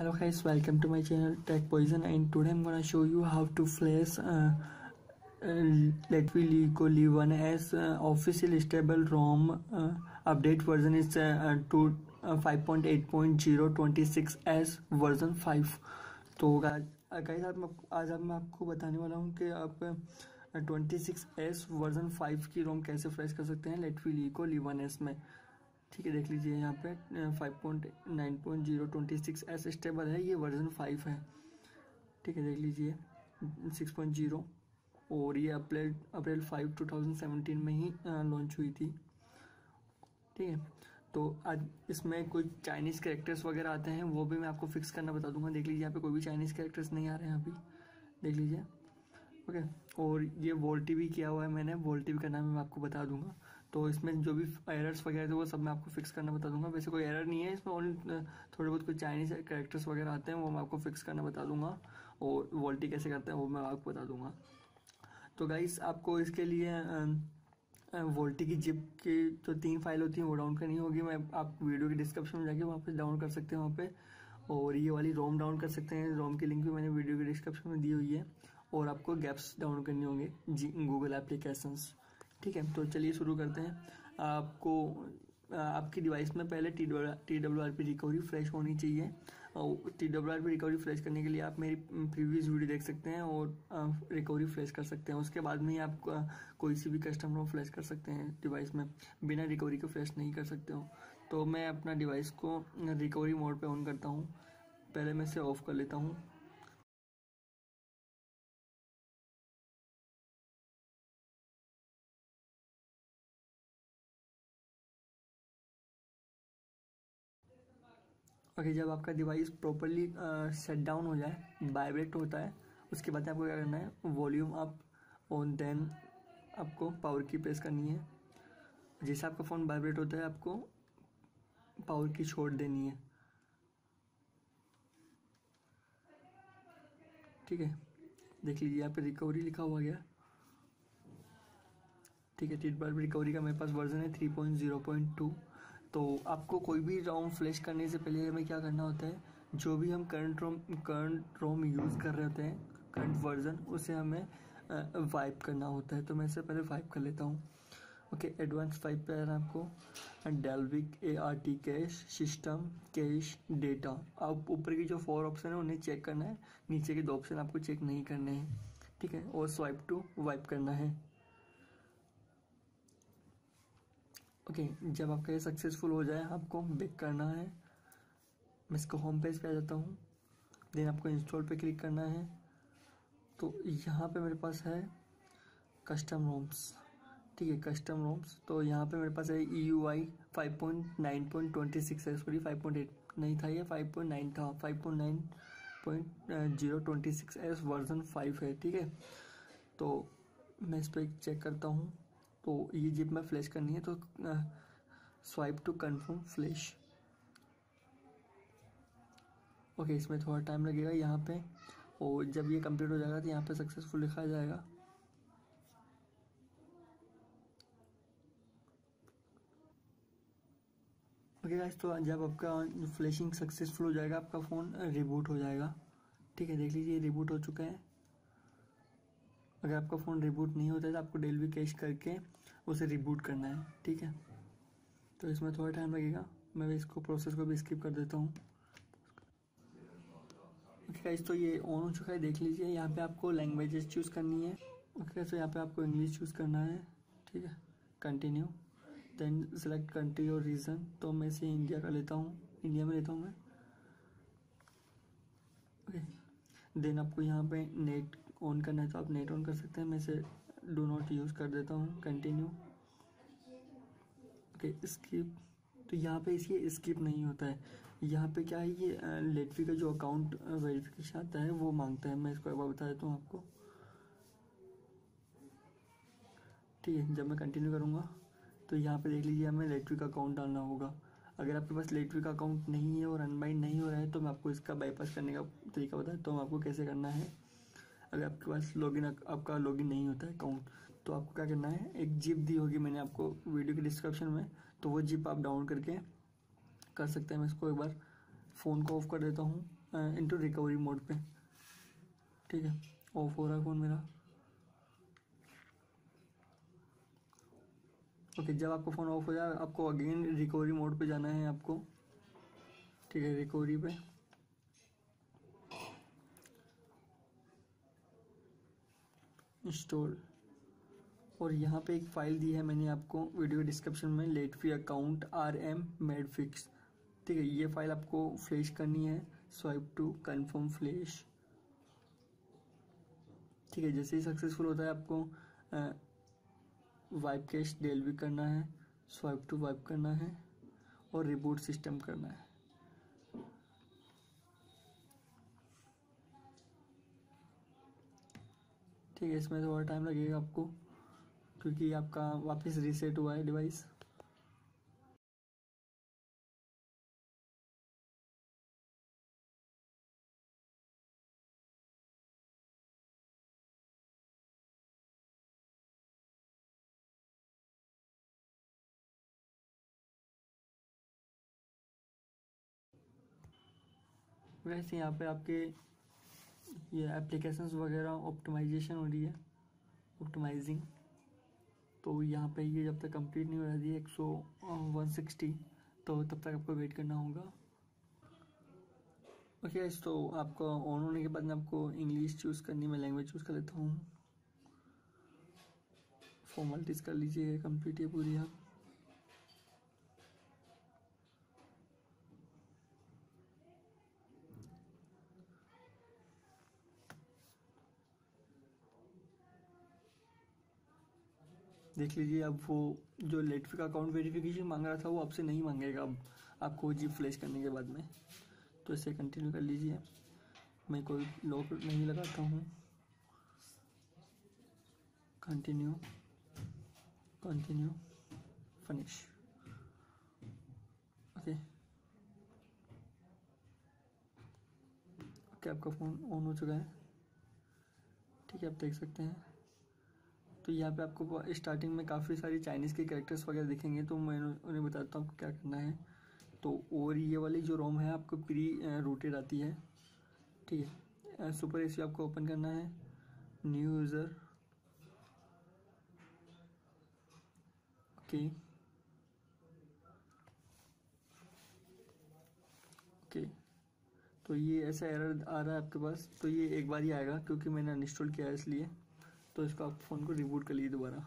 hello guys welcome to my channel tech poison and today i'm gonna show you how to flash uh, uh, let me go live one as uh, official stable rom uh, update version is uh, uh to uh, 5.8.026 as version 5 तो guys आज आज अब मैं आपको बताने वाला हूँ कि आप twenty six S version five की रोम कैसे फ्लैश कर सकते हैं लेट वी ली को वन एस में ठीक है, देख लीजिए यहाँ पे five point nine point zero twenty six S stable है, ये वर्जन फाइव है। ठीक है, देख लीजिए सिक्स पॉइंट ज़ीरो और ये April April five two thousand seventeen में ही लॉन्च हुई थी। ठीक है तो आज इसमें कोई चाइनीज़ कैरेक्टर्स वगैरह आते हैं, वो भी मैं आपको फिक्स करना बता दूँगा। देख लीजिए, यहाँ पे कोई भी चाइनीज़ कैरेक्टर्स नहीं आ रहे हैं अभी। देख लीजिए ओके और ये वोल्टी भी किया हुआ है मैंने वोल्टी भी का नाम मैं आपको बता दूँगा। तो इसमें जो भी एरर्स वगैरह थे, वो सब मैं आपको फिक्स करना बता दूँगा। वैसे कोई एरर नहीं है इसमें ओनली थोड़े बहुत कुछ चाइनीज़ कैरेक्टर्स वगैरह आते हैं, वो मैं आपको फिक्स करना बता दूँगा। और वोल्टी कैसे करते हैं, वो मैं आपको बता दूँगा। तो गाइस आपको इसके लिए वोल्टी की जिप की जो तीन फ़ाइल होती हैं, वो डाउन करनी होगी। मैं, आप वीडियो के डिस्क्रिप्शन में जाके वहाँ पे डाउन कर सकते हैं वहाँ पे। और ये वाली रोम डाउन कर सकते हैं। रोम की लिंक भी मैंने वीडियो के डिस्क्रिप्शन में दी हुई है। और आपको गैप्स डाउन करने होंगे, जी गूगल एप्लीकेशंस ठीक है तो चलिए शुरू करते हैं। आपको आपकी डिवाइस में पहले T W R P recovery fresh होनी चाहिए। और T W R P recovery fresh करने के लिए आप मेरी प्रीवियस वीडियो देख सकते हैं और रिकवरी फ्रेश कर सकते हैं। उसके बाद में ही आप कोई सी भी कस्टमर को फ्लैश कर सकते हैं डिवाइस में। बिना रिकवरी के फ्लैश नहीं कर सकते हो। तो मैं अपना डिवाइस को रिकवरी मोड पर ऑन करता हूँ। पहले मैं इसे ऑफ़ कर लेता हूँ। ओके जब आपका डिवाइस प्रॉपरली शट डाउन हो जाए वाइब्रेट होता है, उसके बाद आपको क्या करना है वॉल्यूम अप और देन आपको पावर की प्रेस करनी है। जैसे आपका फ़ोन वाइब्रेट होता है, आपको पावर की छोड़ देनी है। ठीक है? देख लीजिए, यहाँ पे रिकवरी लिखा हुआ गया। ठीक है टिट बार रिकवरी का मेरे पास वर्जन है three point zero point two तो आपको कोई भी रोम फ्लैश करने से पहले हमें क्या करना होता है? जो भी हम current ROM current ROM use कर रहे होते हैं करंट वर्जन उसे हमें वाइप करना होता है। तो मैं इससे पहले वाइप कर लेता हूँ। ओके एडवांस वाइप पे आना आपको Dalvik A R T cache system cache data आप ऊपर की जो फोर ऑप्शन है, उन्हें चेक करना है। नीचे के दो ऑप्शन आपको चेक नहीं करने हैं। ठीक है, और स्वाइप टू वाइप करना है। ओके जब आपका ये सक्सेसफुल हो जाए, आपको बेक करना है। मैं इसको होम पेज पे आ जाता हूँ। देन आपको इंस्टॉल पे क्लिक करना है। तो यहाँ पे मेरे पास है कस्टम रोम्स ठीक है कस्टम रोम्स तो यहाँ पे मेरे पास है E U I five point nine point twenty six है। सॉरी फाइव पॉइंट एट नहीं था ये फाइव पॉइंट नाइन था। Five point nine point zero twenty six S version five है। ठीक है? तो मैं इस पर चेक करता हूँ। तो ये जिप में फ्लैश करनी है तो swipe to confirm flash. Okay, इसमें थोड़ा टाइम लगेगा यहाँ पे, और जब ये कंप्लीट हो जाएगा तो यहाँ पे सक्सेसफुल लिखा जाएगा। ओके गाइस तो जब आपका फ्लैशिंग सक्सेसफुल हो जाएगा, आपका फ़ोन रिबूट हो जाएगा। ठीक है, देख लीजिए रिबूट हो चुका है। अगर आपका फ़ोन रिबूट नहीं होता है तो आपको डेल कैश करके उसे रिबूट करना है, ठीक है? तो इसमें थोड़ा टाइम लगेगा। मैं इसको प्रोसेस को भी स्किप कर देता हूँ। ओके गाइस तो ये ऑन हो चुका है, देख लीजिए। यहाँ पे आपको लैंग्वेजेस चूज़ करनी है। ओके तो यहाँ पे आपको इंग्लिश चूज़ करना है, ठीक है? कंटिन्यू देन सेलेक्ट कंट्री और रीजन तो मैं इसे इंडिया का लेता हूँ। इंडिया में लेता हूँ मैं। ओके देन आपको यहाँ पे नेट ऑन करना है तो आप नेट ऑन कर सकते हैं। मैं इसे डो नॉट यूज़ कर देता हूँ। कंटिन्यू ओके स्किप तो यहाँ पे इसकी स्किप नहीं होता है। यहाँ पे क्या है, ये लेटवी का जो अकाउंट वेरिफिकेशन आता है, वो माँगता है। मैं इसको एक बार बता देता हूँ आपको। ठीक है, जब मैं कंटिन्यू करूँगा तो यहाँ पे देख लीजिए हमें लेटवी का अकाउंट डालना होगा। अगर आपके पास लेटवी का अकाउंट नहीं है और अनबाइंड नहीं हो रहा है तो मैं आपको इसका बाईपास करने का तरीका बताता हूँ। तो आपको कैसे करना है। अगर आपके पास लॉगिन आपका लॉगिन नहीं होता है अकाउंट तो आपको क्या करना है? एक जिप दी होगी मैंने आपको वीडियो के डिस्क्रिप्शन में तो वो जिप आप डाउन करके कर सकते हैं। मैं इसको एक बार फ़ोन को ऑफ़ कर देता हूँ इनटू रिकवरी मोड पे। ठीक है? ऑफ़ हो रहा है फ़ोन मेरा। ओके जब आपका फ़ोन ऑफ़ हो जाए, आपको अगेन रिकवरी मोड पे जाना है आपको। ठीक है रिकवरी पे। इंस्टॉल और यहाँ पे एक फ़ाइल दी है मैंने आपको वीडियो डिस्क्रिप्शन में लेट फ़ी account R M made fix ठीक है, ये फ़ाइल आपको फ्लैश करनी है, स्वाइप टू कंफर्म फ्लैश। ठीक है, जैसे ही सक्सेसफुल होता है आपको वाइप कैश डेल भी करना है, स्वाइप टू वाइप करना है और रिबूट सिस्टम करना है। ठीक है, इसमें थोड़ा टाइम लगेगा आपको, क्योंकि आपका वापस रीसेट हुआ है डिवाइस वैसे यहाँ पे आपके ये एप्लीकेशंस वगैरह ऑप्टिमाइजेशन हो रही है ऑप्टिमाइजिंग तो यहाँ पे ये जब तक कंप्लीट नहीं हो रही है एक सौ वन सिक्सटी तो तब तक आपको वेट करना होगा। ओके okay, तो आपको ऑन होने के बाद में आपको इंग्लिश चूज़ करनी मैं लैंग्वेज चूज़ कर लेता हूँ। फॉर्मेलिटीज़ कर लीजिए कंप्लीट ये पूरी आप। देख लीजिए, अब वो जो लेटफी का अकाउंट वेरिफिकेशन मांग रहा था, वो आपसे नहीं मांगेगा अब। आपको जी फ्लैश करने के बाद में। तो इसे कंटिन्यू कर लीजिए। मैं कोई लॉक नहीं लगाता हूँ। Continue continue finish okay okay आपका फ़ोन ऑन हो चुका है। ठीक है, आप देख सकते हैं। तो यहाँ पे आपको स्टार्टिंग में काफ़ी सारी चाइनीज़ के कैरेक्टर्स वगैरह दिखेंगे तो मैं उन्हें बताता हूँ आपको क्या करना है। तो और ये वाली जो रोम है, आपको प्री रूटेड आती है। ठीक है सुपर एसी आपको ओपन करना है। न्यू यूज़र ओके ओके तो ये ऐसा एरर आ रहा है आपके पास तो ये एक बार ही आएगा, क्योंकि मैंने अनइंस्टॉल किया है इसलिए। तो इसको आप फ़ोन को रिबूट कर लीजिए दोबारा।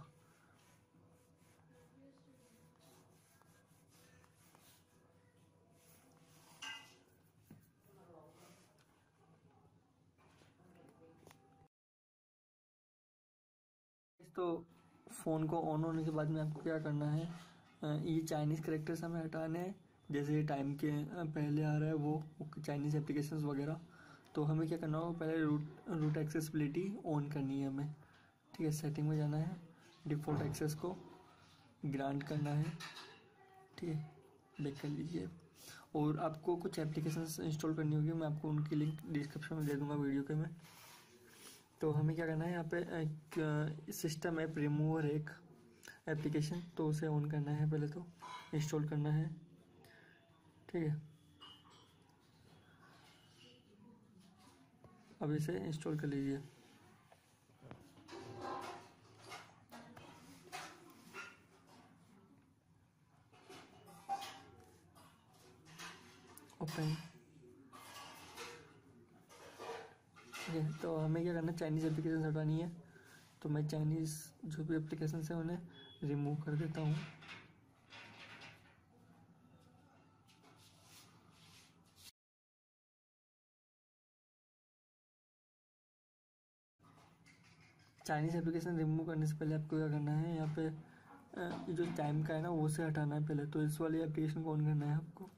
तो फ़ोन को ऑन होने के बाद में आपको क्या करना है ये चाइनीज़ करेक्टर्स हमें हटाने हैं। जैसे टाइम के पहले आ रहा है वो चाइनीज़ एप्लीकेशंस वगैरह। तो हमें क्या करना होगा, पहले रूट रूट एक्सेसिबिलिटी ऑन करनी है हमें। ठीक है सेटिंग में जाना है। डिफ़ॉल्ट एक्सेस को ग्रांट करना है। ठीक है बैक कर लीजिए। और आपको कुछ एप्लीकेशन इंस्टॉल करनी होगी मैं आपको उनकी लिंक डिस्क्रिप्शन में दे दूँगा वीडियो के में। तो हमें क्या करना है यहाँ पे सिस्टम ऐप रिमूवर एक एप्लीकेशन तो उसे ऑन करना है पहले तो इंस्टॉल करना है। ठीक है। अब इसे इंस्टॉल कर लीजिए। ओपन ठीक तो हमें क्या करना है चाइनीज़ एप्लीकेशन हटानी है। तो मैं चाइनीज़ जो भी एप्लीकेशन है उन्हें रिमूव कर देता हूँ। चाइनीज़ एप्लीकेशन रिमूव करने से पहले आपको क्या करना है, यहाँ पे जो टाइम का है ना, वो से हटाना है पहले। तो इस वाली एप्लीकेशन को ऑन करना है आपको।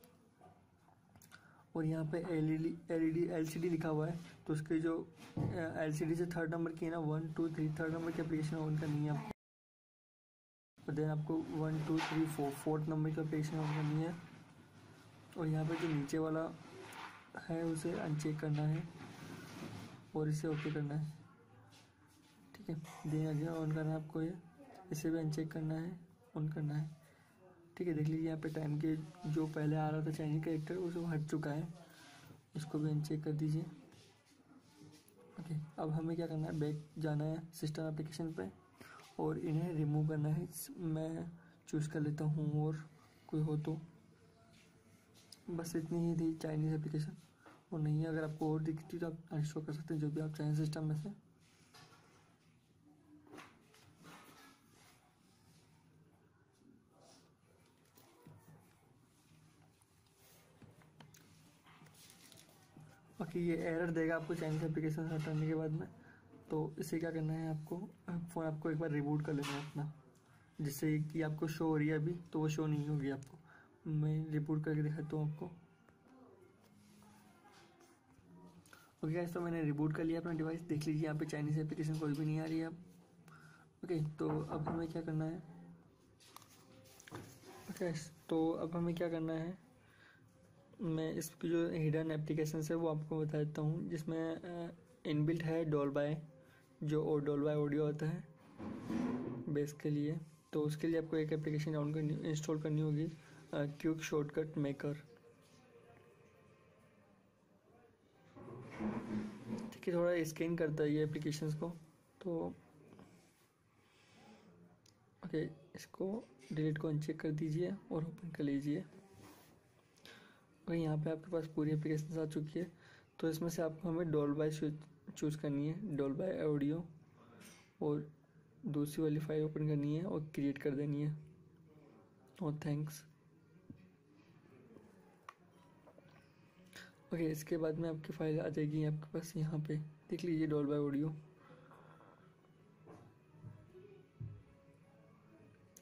और यहाँ पे L E D L E D L C D लिखा हुआ है। तो उसके जो एल सी थर्ड नंबर की है ना one two three third number की एप्लीकेशन ऑन करनी है आपको। और देन आपको one two three four fourth number की एप्लीकेशन ऑन करनी है। और यहाँ पे जो नीचे वाला है, उसे अनचेक करना है और इसे ओके करना है। ठीक है? देन अगेन ऑन करना है आपको ये। इसे भी अनचेक करना है ऑन करना है। ठीक है, देख लीजिए यहाँ पे टाइम के जो पहले आ रहा था चाइनीज़ करेक्टर उसे हट चुका है। उसको भी अनचेक कर दीजिए। ओके अब हमें क्या करना है? बैक जाना है सिस्टम एप्लीकेशन पे और इन्हें रिमूव करना है। मैं चूज़ कर लेता हूँ और कोई हो तो। बस इतनी ही थी चाइनीज़ एप्लीकेशन और नहीं, अगर आपको और दिखती तो आप इंस्टॉल कर सकते हैं, जो भी आप चाहें सिस्टम में से। बाकी ये एरर देगा आपको चाइनीज़ एप्लीकेशन हटाने के बाद में। तो इसे क्या करना है आपको फ़ोन आपको एक बार रिबूट कर लेना है अपना। जिससे कि आपको शो हो रही है अभी तो वो शो नहीं होगी आपको। मैं रिबूट करके दिखाता हूँ आपको। ओके गाइस तो मैंने रिबूट कर लिया अपना डिवाइस देख लीजिए, यहाँ पे चाइनीज़ एप्लीकेशन कोई भी नहीं आ रही है अब। ओके तो अब हमें क्या करना है? ओके तो अब हमें क्या करना है? मैं इसकी जो हिडन एप्लीकेशन है, वो आपको बता देता हूँ। जिसमें इनबिल्ट है डॉल बाय जो डॉल बाय ऑडियो होता है बेस के लिए। तो उसके लिए आपको एक एप्लीकेशन डाउन करनी इंस्टॉल करनी होगी क्यूक शॉर्टकट मेकर ठीक है, थोड़ा स्कैन करता है ये एप्लीकेशंस को। तो ओके इसको डिलीट को अनचेक कर दीजिए और ओपन कर लीजिए। और यहाँ पे आपके पास पूरी एप्लीकेशन आ चुकी है तो इसमें से आपको हमें डॉल बाय चूज़ करनी है, डॉल बाय ऑडियो और दूसरी वाली फ़ाइल ओपन करनी है और क्रिएट कर देनी है। और थैंक्स ओके इसके बाद में आपकी फ़ाइल आ जाएगी आपके पास यहाँ पे। देख लीजिए डॉल बाय ऑडियो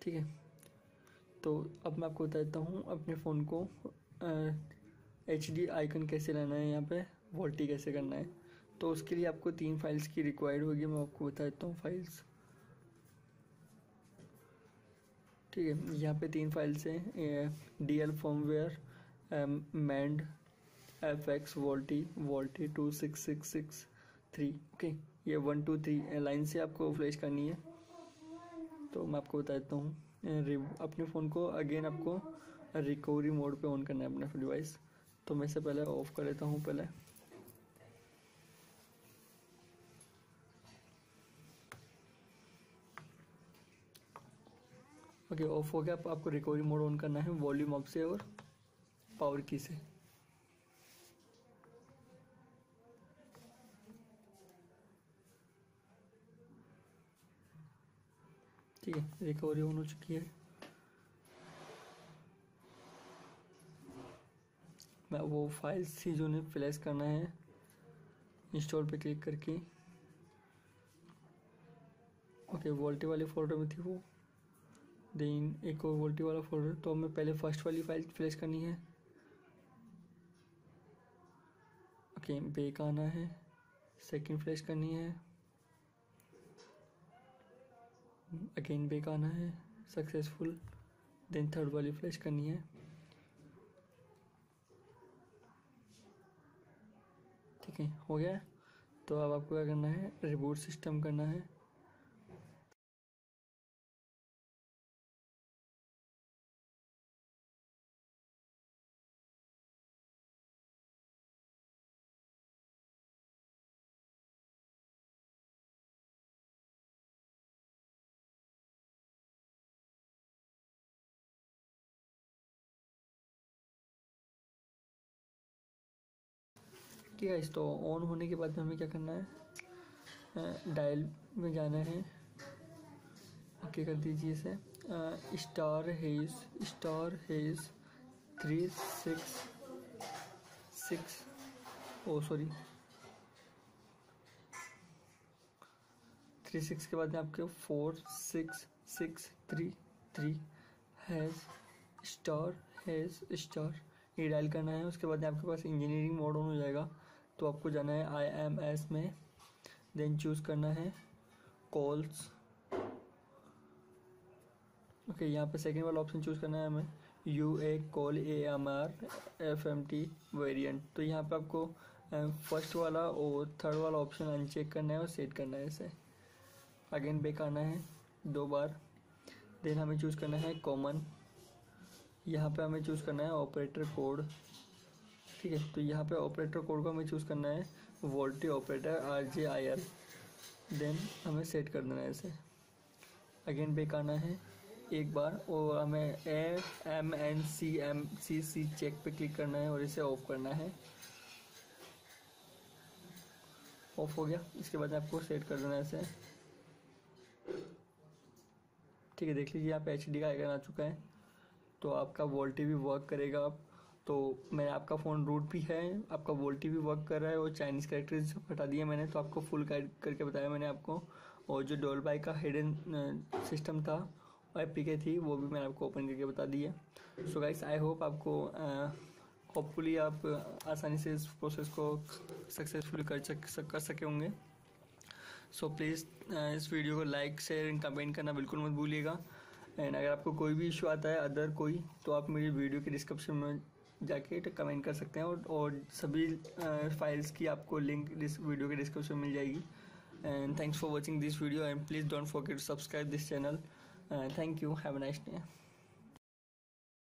ठीक है? तो अब मैं आपको बता देता हूँ अपने फ़ोन को एच डी आइकन कैसे लाना है, यहाँ पे? वोल्टी कैसे करना है? तो उसके लिए आपको तीन फाइल्स की रिक्वायर्ड होगी, मैं आपको बता देता हूँ फाइल्स ठीक है, यहाँ पे तीन फाइल्स हैं D L firmware mind F X VoLTE VoLTE two six six six three okay ये वन टू थ्री लाइन से आपको फ्लैश करनी है। तो मैं आपको बता देता हूँ अपने फ़ोन को अगेन आपको रिकवरी मोड पे ऑन करना है, अपना डिवाइस तो मैं इसे पहले ऑफ़ कर लेता हूँ पहले। ओके ऑफ़ हो गया। आपको रिकवरी मोड ऑन करना है। वॉल्यूम अप से और पावर की से। ठीक है रिकवरी ऑन हो चुकी है। मैं वो फाइल्स थी जो उन्हें फ्लैश करना है। इंस्टॉल पे क्लिक करके। ओके, वोल्टी वाली फोल्डर में थी वो। देन एक और वोल्टी वाला फोल्डर। तो हमें पहले फ़र्स्ट वाली फ़ाइल फ्लैश करनी है। ओके, बेक आना है। सेकंड फ्लैश करनी है। अगेन बेक आना है। सक्सेसफुल। देन थर्ड वाली फ्लैश करनी है। ठीक है हो गया। तो अब आपको क्या करना है? रिबूट सिस्टम करना है। ठीक है तो ऑन होने के बाद हमें क्या करना है? डायल में जाना है। ओके कर दीजिए इसे। Star hash star hash three six six O sorry three six के बाद आपके four six six three three hash star hash star ये डायल करना है। उसके बाद में आपके पास इंजीनियरिंग मोड ऑन हो जाएगा। तो आपको जाना है आई एम एस में देन चूज़ करना है कॉल्स ओके यहाँ पे सेकेंड वाला ऑप्शन चूज़ करना है हमें. U A call A M R F M T variant तो यहाँ पे आपको फ़र्स्ट वाला और थर्ड वाला ऑप्शन अनचेक करना है और सेट करना है इसे. अगेन बेक आना है दो बार. देन हमें चूज़ करना है कॉमन यहाँ पे हमें चूज़ करना है ऑपरेटर कोड ठीक है तो यहाँ पे ऑपरेटर कोड को हमें चूज़ करना है। VoLTE operator R J I R then हमें सेट कर देना है इसे। अगेन बेक आना है। एक बार और हमें A M N C M C C check पे क्लिक करना है और इसे ऑफ़ करना है। ऑफ़ हो गया। इसके बाद आपको सेट कर देना है इसे। ठीक है, देख लीजिए, यहाँ पे एच डी का आइकन आ चुका है। तो आपका वोल्टी भी वर्क करेगा। अब तो मैं आपका फ़ोन रूट भी है, आपका वोल्टी भी वर्क कर रहा है और चाइनीज़ करेक्टर्स हटा दिए मैंने तो आपको फुल गाइड करके बताया मैंने आपको। और जो डोल बाई का हिडन सिस्टम था और एप के थी, वो भी मैंने आपको ओपन करके बता दी है। सो गाइस आई होप आपको होपफुली आप आसानी से इस प्रोसेस को सक्सेसफुल कर सक कर सके होंगे। सो प्लीज़ इस वीडियो को लाइक शेयर एंड कमेंट करना बिल्कुल मत भूलिएगा। एंड अगर आपको कोई भी इशू आता है अदर कोई तो आप मेरी वीडियो के डिस्क्रिप्शन में जाके कमेंट कर सकते हैं और, और सभी फाइल्स की आपको लिंक इस वीडियो के डिस्क्रिप्शन मिल जाएगी। And thanks for watching this video and please don't forget to subscribe this channel thank you have a nice day